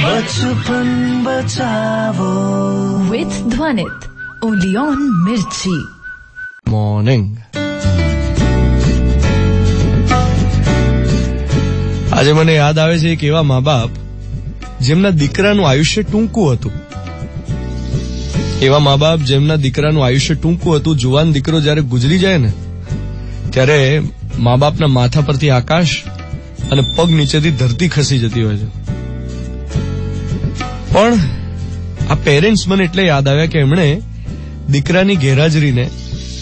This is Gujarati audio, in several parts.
बचपन बचाओ with Dhwanit. Only on Mirchi. Morning આજે મને યાદ આવે છે એક એવા મા બાપ જેમના દીકરાનું આયુષ્ય ટૂંકું હતું એવા મા બાપ જેમના દીકરાનું આયુષ્ય ટૂંકું હતું જુવાન દીકરો જ્યારે ગુજરી જાય ને ત્યારે મા બાપના માથા પરથી આકાશ અને પગ નીચેથી ધરતી ખસી જતી હોય છે પણ આ પેરેન્ટ્સ મને એટલે યાદ આવ્યા કે એમણે દીકરાની ગેરહાજરીને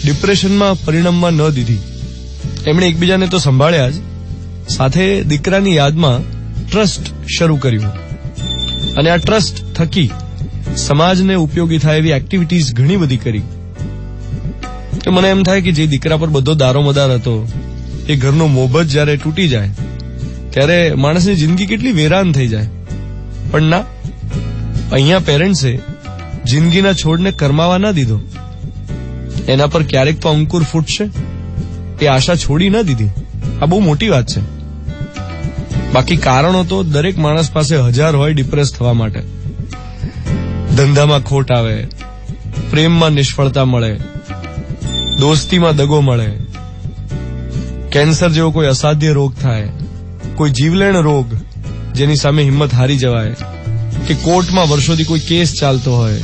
ડિપ્રેશનમાં પરિણમવા ન દીધી. એમણે એકબીજાને તો સંભાળ્યા જ. સાથે દીકરાની યાદમાં ટ્રસ્ટ શરૂ કર્યું. અને આ ટ્રસ્ટ થકી સમાજને ઉપયોગી થાય એવી એક્ટિવિટીઝ ઘણી બધી કરી. તો મને એમ થાય કે જે દીકરા પર બધો દારોમદાર હતો, એ ઘરનો મોભત જ્યારે તૂટી જાય, ત્યારે માણસની જિંદગી કેટલી વેરાન થઈ જાય. પણ ના અહીંયા પેરેન્ટ્સે જિંદગીના છોડને કરમાવા ના દીધો. એના પર ક્યારેક તો અંકુર ફૂટશે. એ આશા છોડી ના દીધી. આ બહુ મોટી વાત છે. બાકી કારણો તો દરેક માણસ પાસે હજાર હોય ડિપ્રેસ થવા માટે. ધંધામાં ખોટ આવે, પ્રેમમાં નિષ્ફળતા મળે, દોસ્તીમાં દગો મળે. કેન્સર જેવો કોઈ અસાધ્ય રોગ થાય, કોઈ જીવલેણ રોગ જેની સામે હિંમત હારી જવાય કે કોર્ટમાં વર્ષોથી કોઈ કેસ ચાલતો હોય,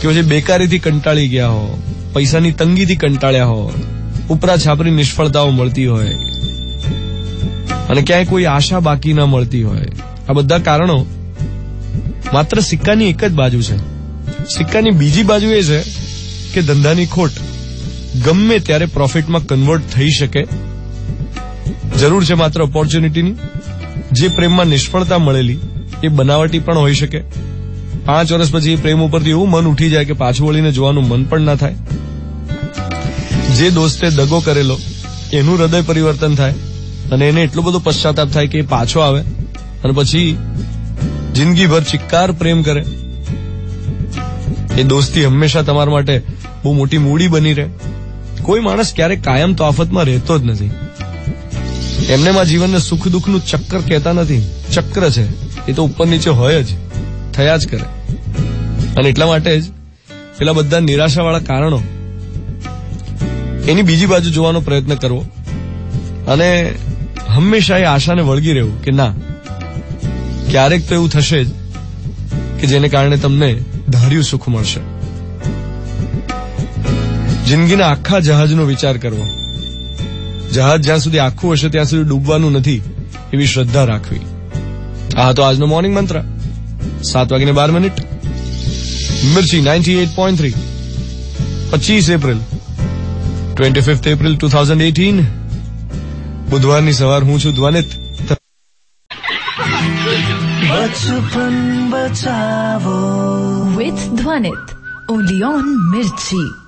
કે પછી બેકારીથી કંટાળી ગયા હો, પૈસાની તંગીથી કંટાળ્યા હો ઉપરા છાપરી નિષ્ફળતાઓ મળતી હોય, અને ક્યાંય કોઈ આશા બાકી ન મળતી હોય. આ બધા કારણો માત્ર સિક્કાની એક જ બાજુ છે. સિક્કાની બીજી બાજુ એ છે કે ધંધાની ખોટ ગમે ત્યારે પ્રોફિટમાં કન્વર્ટ થઈ શકે. જરૂર છે માત્ર ઓપોર્ચ્યુનિટીની જે પ્રેમમાં નિષ્ફળતા મળેલી એ બનાવટી પણ હોઈ શકે. પાંચ વર્ષ પછી પ્રેમ ઉપરથી એવું મન ઉઠી જાય કે પાછું વળીને જોવાનું મન પણ ના થાય. જે દોસ્તે દગો કરેલો, એનું હૃદય પરિવર્તન થાય અને એને એટલો બધો પશ્ચાતાપ થાય કે એ પાછો આવે અને પછી જિંદગીભર ચિક્કાર પ્રેમ કરે. એ દોસ્તી હંમેશા તમારા માટે બહુ મોટી મૂડી બની રહે. કોઈ માણસ ક્યારેક કાયમ તો આફતમાં રહેતો જ નથી. એમનેમાં જીવનને સુખ દુઃખનું ચક્કર કહેતા નથી. ચક્ર છે. એ તો ઉપર નીચે હોય જ. થયા જ કરે. અને એટલા માટે જ પેલા બધા નિરાશાવાળા કારણો એની બીજી બાજુ જોવાનો પ્રયત્ન કરવો. અને હંમેશા એ આશાને વળગી રહેવું કે ના, ક્યારેક તો એવું થશે જ કે જેને કારણે તમને ધાર્યું સુખ મળશે. જિંદગીના આખા જહાજનો વિચાર કરવો. જહાજ જ્યાં સુધી આખું હશે ત્યાં સુધી ડૂબવાનું નથી એવી શ્રદ્ધા રાખવી. આ હતો આજનો મોર્નિંગ મંત્ર સાત વાગીને બાર minute Mirchi ninety eight point three પચીસ April twenty fifth April two thousand eighteen બુધવારની સવાર હું છું ધ્વનિત बचपन बचाओ With Dhwanit. Only on Mirchi.